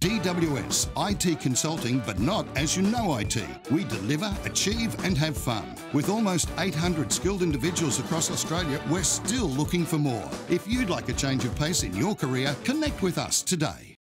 DWS IT Consulting, but not as you know IT. We deliver, achieve, and have fun. With almost 800 skilled individuals across Australia, we're still looking for more. If you'd like a change of pace in your career, connect with us today.